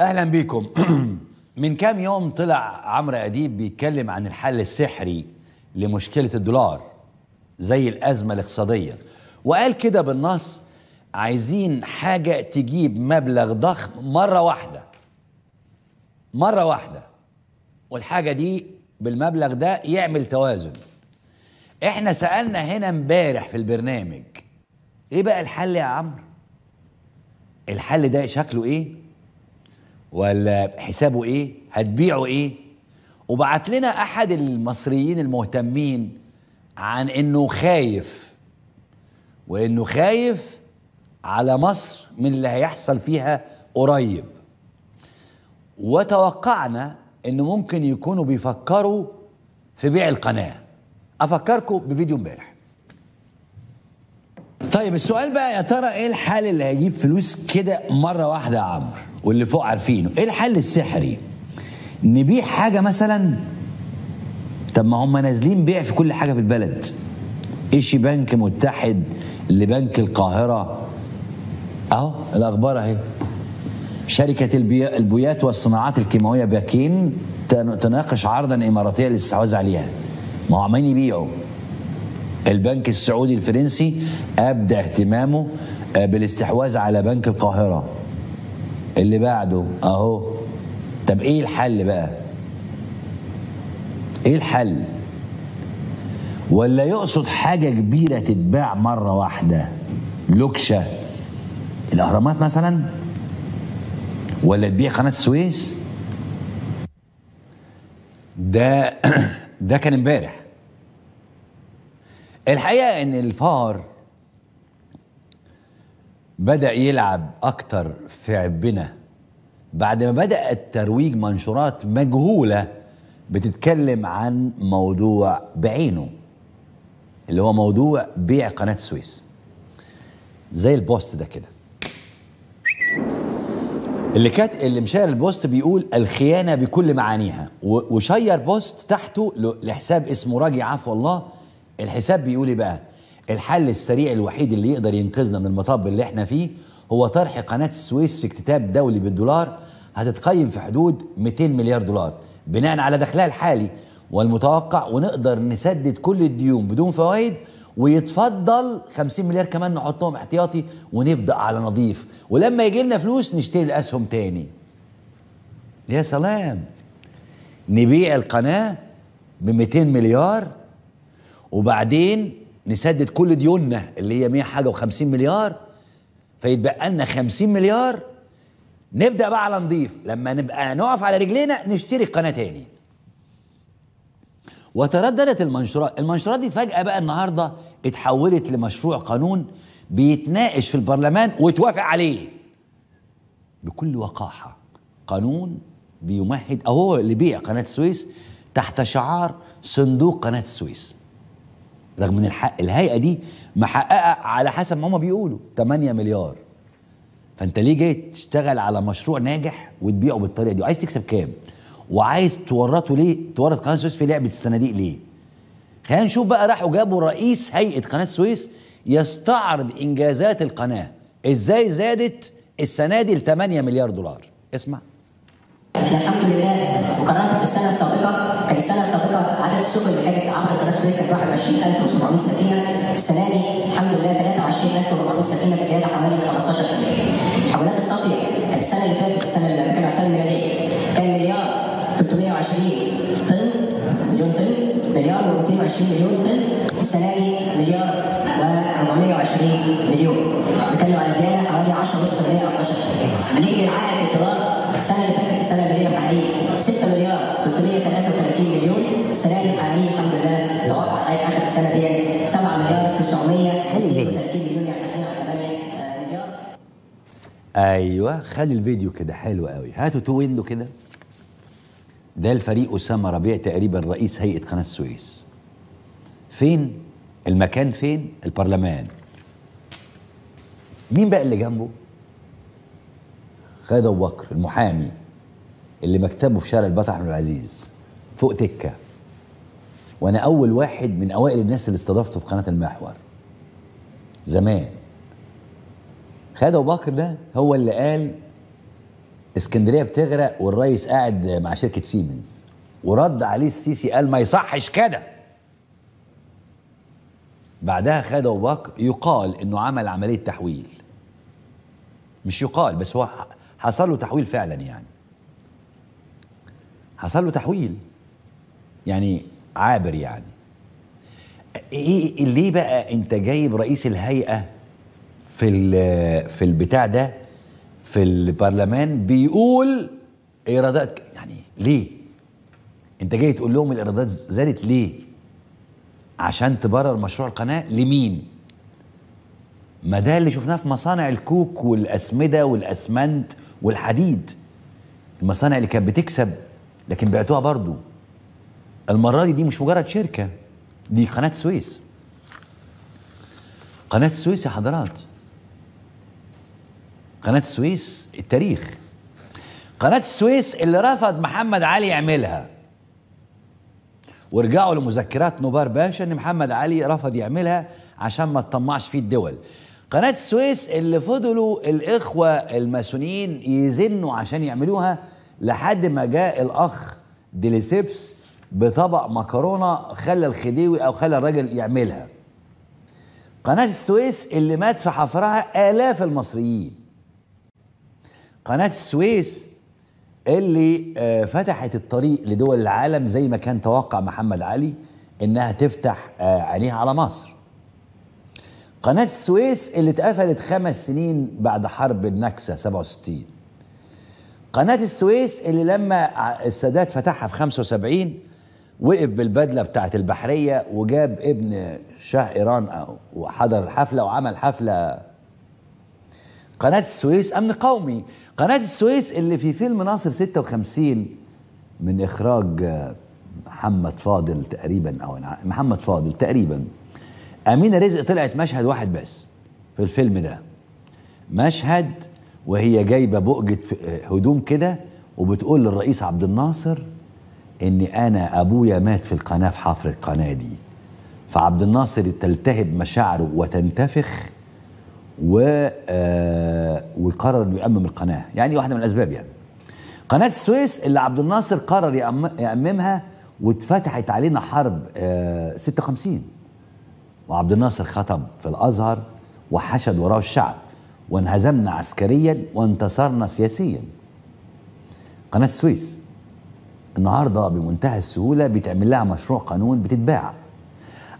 أهلا بيكم. من كام يوم طلع عمرو أديب بيتكلم عن الحل السحري لمشكلة الدولار زي الأزمة الاقتصادية. وقال كده بالنص عايزين حاجة تجيب مبلغ ضخم مرة واحدة مرة واحدة. والحاجة دي بالمبلغ ده يعمل توازن. إحنا سألنا هنا امبارح في البرنامج إيه بقى الحل يا عمرو؟ الحل ده شكله إيه؟ ولا حسابه إيه؟ هتبيعه إيه؟ وبعت لنا أحد المصريين المهتمين عن إنه خايف وإنه خايف على مصر من اللي هيحصل فيها قريب. وتوقعنا انه ممكن يكونوا بيفكروا في بيع القناة. أفكركم بفيديو امبارح. طيب السؤال بقى يا ترى إيه الحل اللي هيجيب فلوس كده مرة واحدة يا عمرو؟ واللي فوق عارفينه. إيه الحل السحري؟ نبيع حاجة مثلا طب ما هم نازلين بيع في كل حاجة في البلد. إيشي بنك متحد لبنك القاهرة. أهو الأخبار أهي. البي- البويات والصناعات الكيماوية باكين تن- تناقش عرضا إماراتيا للاستحواذ عليها. ما هو عمالين يبيعوا. البنك السعودي الفرنسي أبدى اهتمامه آه، بالاستحواذ على بنك القاهرة. اللي بعده أهو. طب إيه الحل بقى؟ إيه الحل؟ ولا يقصد حاجة كبيرة تتباع مرة واحدة؟ لوكشة الأهرامات مثلاً؟ ولا تبيع قناة السويس؟ ده ده كان امبارح. الحقيقة إن الفار بدأ يلعب أكتر في عبنا. بعد ما بدأ الترويج منشورات مجهولة بتتكلم عن موضوع بعينه اللي هو موضوع بيع قناة السويس زي ال post ده كده. اللي كات اللي مشير ال post بيقول الخيانة بكل معانيها و share post تحته لحساب اسمه راجي عفو الله الحساب بيقول إيه بقى؟ الحل السريع الوحيد اللي يقدر ينقذنا من المطب اللي إحنا فيه هو طرح قناة السويس في اكتتاب دولي بالدولار هتتقيم في حدود 200 مليار دولار بناء على دخلها الحالي والمتوقع ونقدر نسدد كل الديون بدون فوائد ويتفضل 50 مليار كمان نحطهم احتياطي ونبدأ على نظيف ولما يجي لنا فلوس نشتري الأسهم تاني. يا سلام! نبيع القناة ب 200 مليار وبعدين نسدد كل ديوننا اللي هي 100 حاجة و50 مليار. فيتبقى لنا 50 مليار. نبدأ بقى على نضيف. لما نبقى نقف على رجلينا نشتري القناه تاني. وترددت المنشورات المنشورات دي فجأة بقى النهاردة اتحولت لمشروع قانون بيتناقش في البرلمان ويتوافق عليه. بكل وقاحة قانون بيمهد. أهو لبيع قناة السويس تحت شعار صندوق قناة السويس. رغم إن الحق الهيئة دي محققة على حسب ما هم بيقولوا 8 مليار. فأنت ليه جاي تشتغل على مشروع ناجح وتبيعه بالطريقة دي؟ وعايز تكسب كام؟ وعايز تورطه ليه؟ تورط قناة السويس في لعبة الصناديق ليه؟ خلينا نشوف بقى راحوا جابوا رئيس هيئة قناة السويس يستعرض إنجازات القناة. إزاي زادت السنة دي ل 8 مليار دولار؟ اسمع. إحنا الحمد لله مقارنة بالسنة السابقة كان السنة السابقة عدد السفن اللي كانت عبر قناه السويس كانت 21700 سفينه السنة دي الحمد لله 23400 سفينه بزيادة حوالي 15% الحملات الصافية كان السنة اللي فاتت السنة اللي على السنة الميلادية كان مليار 320 طن مليون طن مليار و220 مليون طن السنة دي مليار و420 مليون. بنتكلم على زيادة حوالي 10 ونص مليار 11 هنيجي للعائد بالدولار السنة اللي فاتت السنة اللي هي محققين 6 مليار 333 مليون السنة دي محققين الحمد لله. توقع عائد آخر السنة دي 7 مليار 932 مليون يعني إحنا 8 مليار. أيوه خلي الفيديو كده حلو قوي. هاتوا تو ويندو كده. ده الفريق أسامة ربيع تقريبا رئيس هيئة قناة السويس. فين؟ المكان فين؟ البرلمان. مين بقى اللي جنبه؟ خالد ابو بكر المحامي اللي مكتبه في شارع البطل أحمد العزيز فوق تكة. وأنا أول واحد من أوائل الناس اللي استضافته في قناة المحور. زمان. خالد ابو بكر ده هو اللي قال اسكندرية بتغرق والرئيس قاعد مع شركة سيمنز ورد عليه السيسي قال ما يصحش كده. بعدها خد ابو بكر يقال إنه عمل عملية تحويل. مش يقال بس هو حصل له تحويل فعلا يعني. حصل له تحويل. يعني عابر يعني. إيه ليه بقى أنت جايب رئيس الهيئة في في البتاع ده في البرلمان بيقول إيرادات؟ يعني ليه؟ أنت جاي تقول لهم الإيرادات زادت ليه؟ عشان تبرر مشروع القناة لمين؟ ما ده اللي شفناه في مصانع الكوك والأسمدة والأسمنت والحديد. المصانع اللي كانت بتكسب لكن بعتوها برضو. المرة دي دي مش مجرد شركة دي قناة السويس قناة السويس يا حضرات. قناة السويس التاريخ. قناة السويس اللي رفض محمد علي يعملها. ورجعوا لمذكرات نوبار باشا إن محمد علي رفض يعملها عشان ما تطمعش فيه الدول. قناة السويس اللي فضلوا الإخوة الماسونيين يزنوا عشان يعملوها لحد ما جاء الأخ ديليسيبس بطبق مكرونة خلى الخديوي أو خلى الراجل يعملها. قناة السويس اللي مات في حفرها آلاف المصريين. قناة السويس اللي آه، فتحت الطريق لدول العالم زي ما كان توقع محمد علي إنها تفتح آه، عينيها على مصر. قناة السويس اللي اتقفلت خمس سنين بعد حرب النكسة 67 قناة السويس اللي لما السادات فتحها في 75 وقف بالبدلة بتاعت البحرية وجاب ابن شاه إيران وحضر الحفلة وعمل حفلة. قناة السويس أمن قومي. قناة السويس اللي في فيلم ناصر 56 من إخراج محمد فاضل تقريبا أو محمد فاضل تقريبا. أمينة رزق طلعت مشهد واحد بس في الفيلم ده. مشهد وهي جايبة بؤجة آه، هدوم كده وبتقول للرئيس عبد الناصر إني أنا أبويا مات في القناة في حفر القناة دي. فعبد الناصر تلتهب مشاعره وتنتفخ و آه وقرر إنه يأمم القناة، يعني واحدة من الأسباب يعني. قناة السويس اللي عبد الناصر قرر يأم- يأممها واتفتحت علينا حرب آه 56 وعبد الناصر خطب في الأزهر وحشد وراه الشعب وانهزمنا عسكريا وانتصرنا سياسيا. قناة السويس النهارده بمنتهى السهولة بيتعمل لها مشروع قانون بتتباع.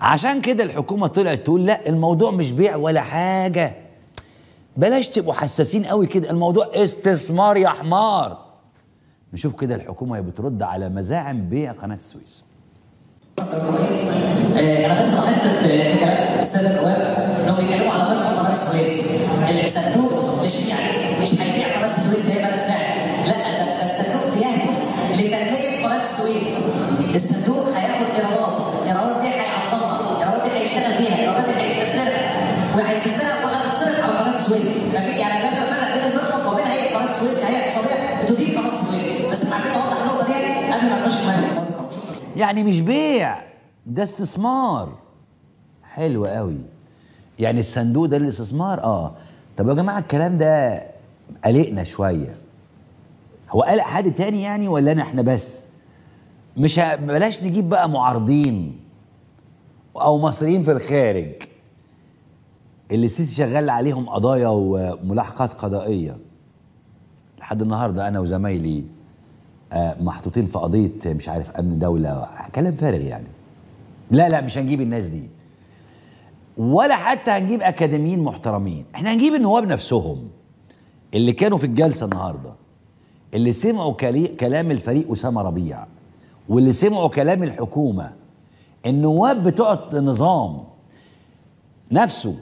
عشان كده الحكومة طلعت تقول لا الموضوع مش بيع ولا حاجة بلاش تبقوا حساسين قوي كده الموضوع استثمار يا حمار نشوف كده الحكومة هي بترد على مزاعم بيع قناة السويس آه، أنا بس لاحظت في كلام الساده النواب إنهم بيتكلموا على مرفق قناه السويس الصندوق مش يعني مش هيبيع قناه السويس زي ما أنا سمعت. يعني مش بيع ده استثمار. حلو قوي. يعني الصندوق ده الاستثمار آه. طب يا جماعة الكلام ده قلقنا شوية. هو قلق حد تاني يعني ولا أنا إحنا بس؟ مش بلاش نجيب بقى معارضين أو مصريين في الخارج. اللي السيسي شغال عليهم قضايا وملاحقات قضائية. لحد النهارده أنا وزمايلي محطوطين في قضية مش عارف أمن دولة كلام فارغ يعني. لا لا مش هنجيب الناس دي. ولا حتى هنجيب أكاديميين محترمين. إحنا هنجيب النواب نفسهم اللي كانوا في الجلسة النهارده اللي سمعوا كلام الفريق أسامة ربيع واللي سمعوا كلام الحكومة. النواب بتوع النظام نفسه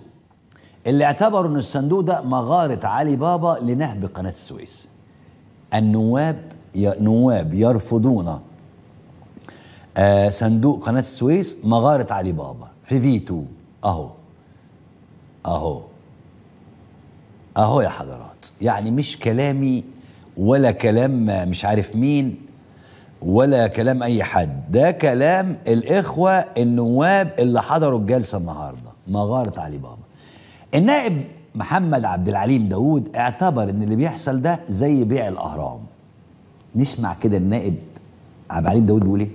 اللي اعتبروا إن الصندوق ده مغارة علي بابا لنهب قناة السويس. النواب نواب يرفضون. آه صندوق قناة السويس مغارة علي بابا. في فيتو. أهو. أهو. أهو يا حضرات. يعني مش كلامي ولا كلام مش عارف مين ولا كلام أي حد. ده كلام الإخوة النواب اللي حضروا الجلسة النهارده. مغارة علي بابا. النائب محمد عبد العليم داوود اعتبر إن اللي بيحصل ده زي بيع الأهرام. نسمع كده النائب عبد العليم داوود بيقول إيه؟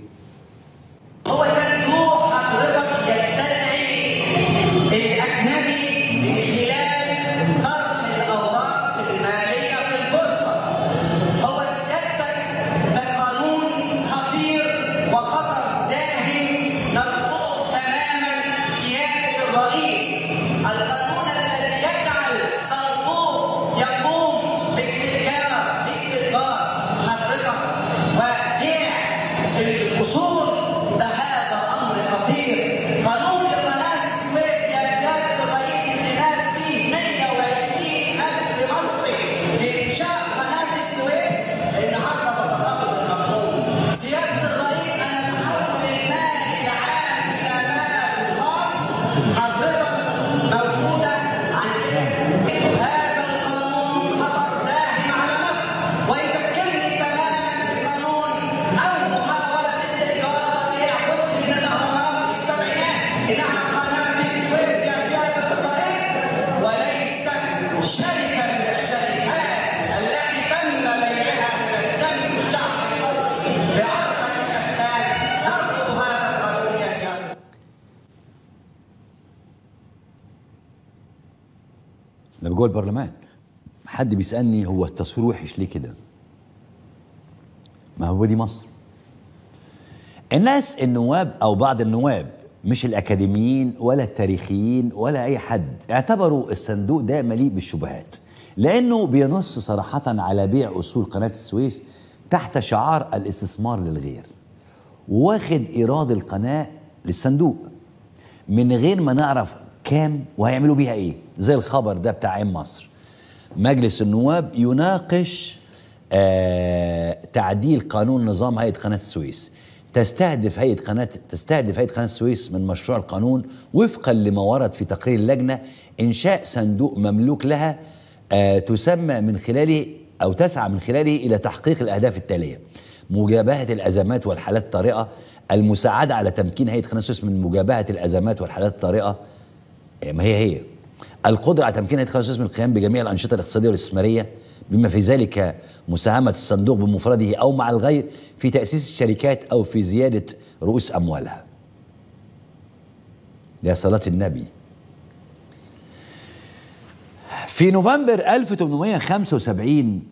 جوه البرلمان. حد بيسألني هو التصوير وحش ليه كده؟ ما هو دي مصر. الناس النواب أو بعض النواب مش الأكاديميين ولا التاريخيين ولا أي حد اعتبروا الصندوق ده مليء بالشبهات. لأنه بينص صراحة على بيع أصول قناة السويس تحت شعار الاستثمار للغير. واخد إيراد القناة للصندوق. من غير ما نعرف كام وهيعملوا بيها إيه؟ زي الخبر ده بتاع عين مصر. مجلس النواب يناقش آه تعديل قانون نظام هيئة قناة السويس. تستهدف هيئة قناه تستهدف هيئة قناة السويس من مشروع القانون وفقا لما ورد في تقرير اللجنة إنشاء صندوق مملوك لها آه تسمى من خلاله أو تسعى من خلاله إلى تحقيق الأهداف التالية. مجابهة الأزمات والحالات الطارئة المساعدة على تمكين هيئة قناة السويس من مجابهة الأزمات والحالات الطارئة ما هي هي القدرة على تمكين السويس من القيام بجميع الأنشطة الاقتصادية والاستثمارية بما في ذلك مساهمة الصندوق بمفرده أو مع الغير في تأسيس الشركات أو في زيادة رؤوس أموالها. يا صلاة النبي. في نوفمبر 1875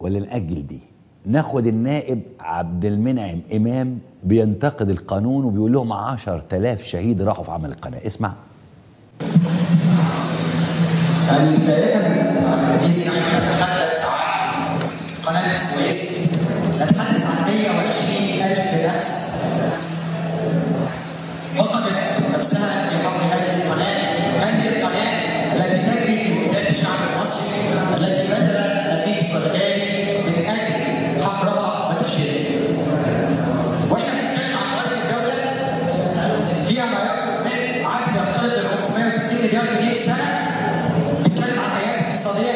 ولا نأجل دي ناخد النائب عبد المنعم إمام بينتقد القانون وبيقول لهم 10000 شهيد راحوا في عمل القناة. اسمع.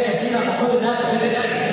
كثيرة المفروض انها تدر دخل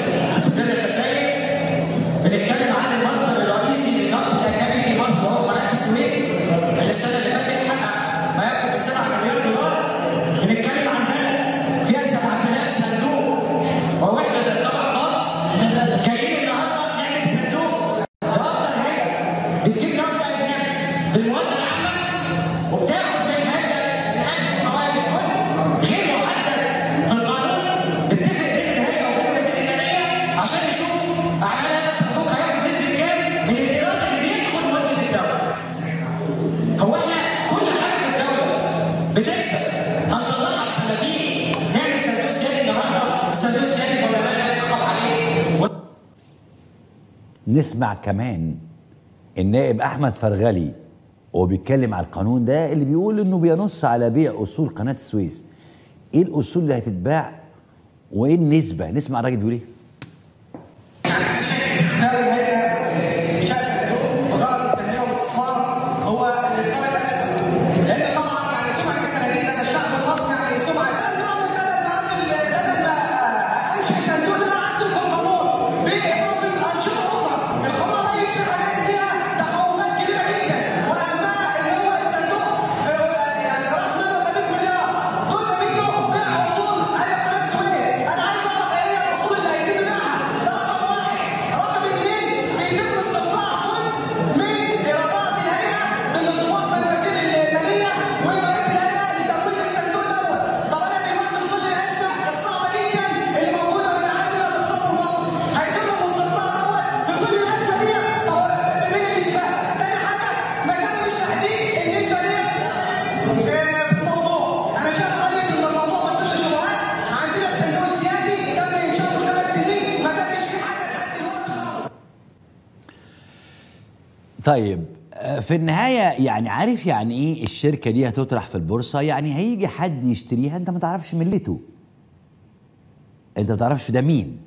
نسمع كمان النائب أحمد فرغلي وهو بيتكلم على القانون ده اللي بيقول إنه بينص على بيع أصول قناة السويس. إيه الأصول اللي هتتباع؟ وإيه النسبة؟ نسمع الراجل بيقول إيه؟ طيب في النهاية يعني عارف يعني إيه الشركة دي هتطرح في البورصة؟ يعني هيجي حد يشتريها أنت ما تعرفش ملته أنت ما تعرفش ده مين.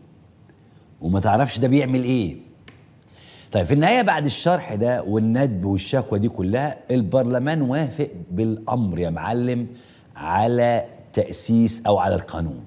وما تعرفش ده بيعمل إيه. طيب في النهاية بعد الشرح ده والندب والشكوى دي كلها البرلمان وافق بالأمر يا معلم على تأسيس أو على القانون.